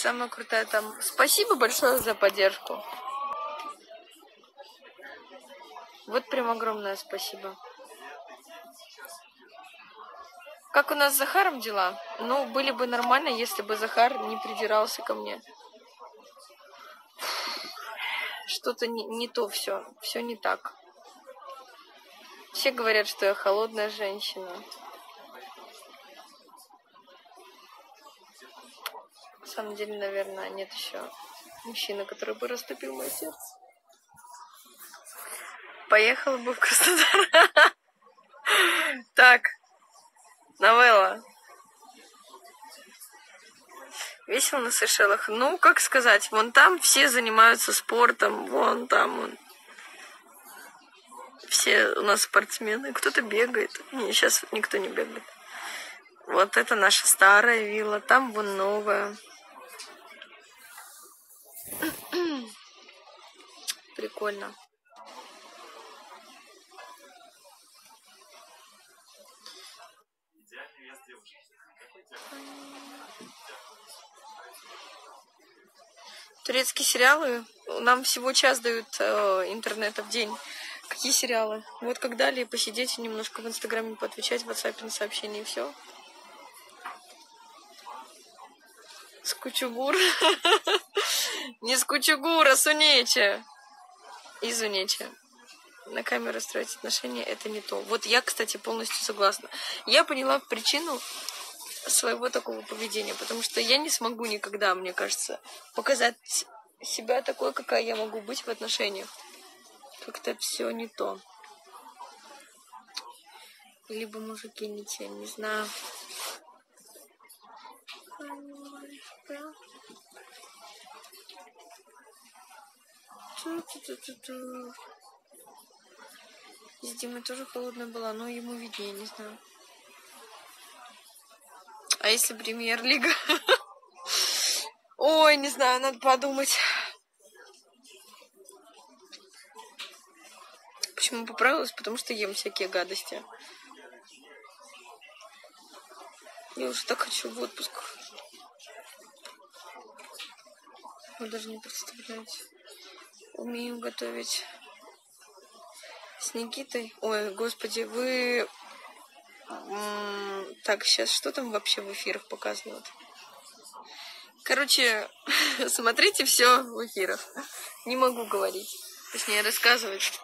самая крутая там. Спасибо большое за поддержку. Вот прям огромное спасибо. Как у нас с Захаром дела? Ну, были бы нормально, если бы Захар не придирался ко мне. Что-то не, не то все. Все не так. Все говорят, что я холодная женщина. На самом деле, наверное, нет еще мужчины, который бы растопил мое сердце. Поехала бы в Краснодар. Так, новелла. Весело на Сейшелах. Ну, как сказать, вон там все занимаются спортом, вон там вон. Все у нас спортсмены, кто-то бегает. Не, сейчас никто не бегает. Вот это наша старая вилла, там вон новая. Прикольно. Турецкие сериалы. Нам всего час дают э, интернета в день. Какие сериалы? Вот как далее посидеть немножко в Инстаграме поотвечать, в WhatsApp на сообщения и все. Скучугур. Не скучугур, а сунече. Извините. На камеру строить отношения это не то. Вот я, кстати, полностью согласна. Я поняла причину своего такого поведения, потому что я не смогу никогда, мне кажется, показать себя такой, какая я могу быть в отношениях. Как-то все не то. Либо мужики не те, не знаю. С Димой тоже холодная была, но ему виднее, не знаю. А если премьер-лига? Ой, не знаю, надо подумать. Почему поправилась? Потому что ем всякие гадости. Я уже так хочу в отпуск. Вы даже не представляете. Умею готовить с Никитой. Ой, господи, вы... Так, сейчас что там вообще в эфирах показывают? Короче, смотрите все в эфирах. Не могу говорить. Точнее, рассказывать.